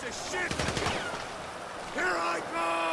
piece of shit! Here I come!